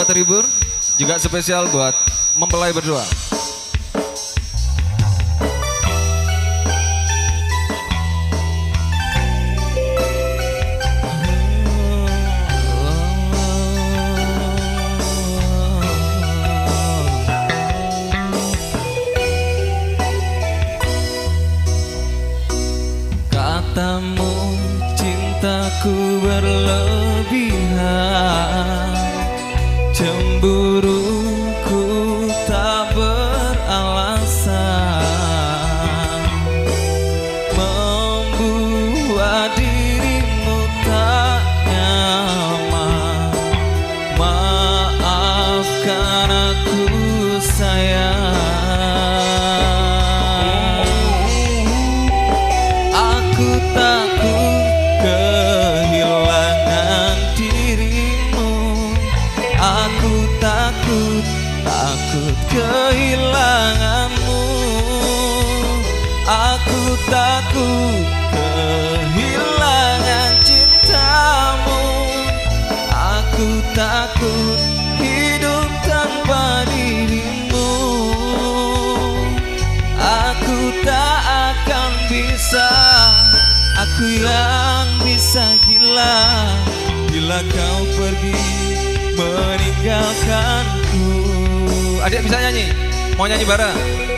semoga terhibur. Juga spesial buat mempelai berdua. Katamu cintaku berlebihan Cemburuku takut, takut kehilanganmu. Aku takut kehilangan cintamu. Aku takut hidup tanpa dirimu. Aku tak akan bisa Aku yang bisa gila. Bila kau pergi meninggalkanku Adik bisa nyanyi? Mau nyanyi bareng?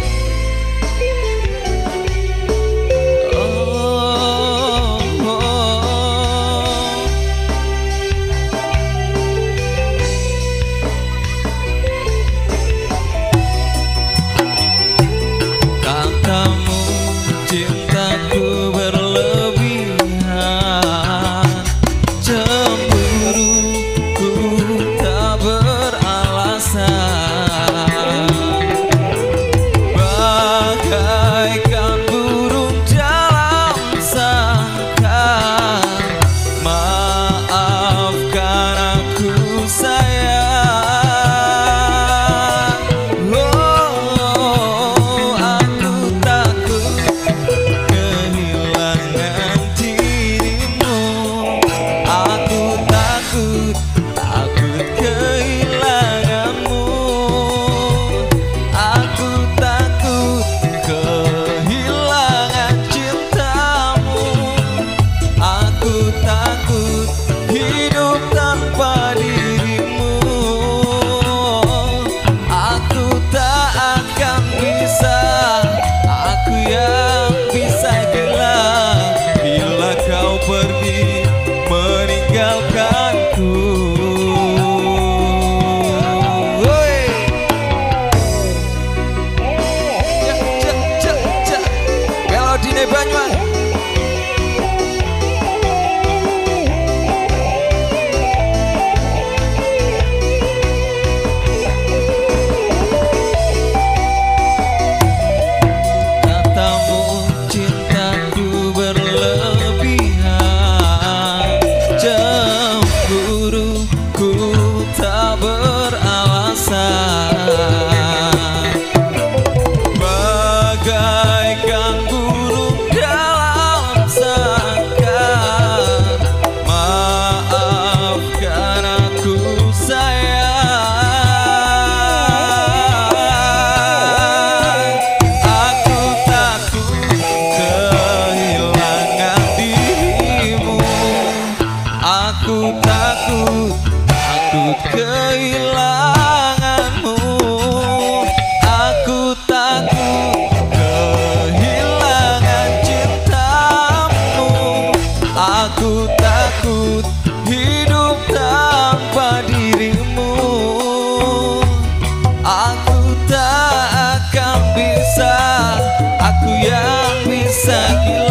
sun.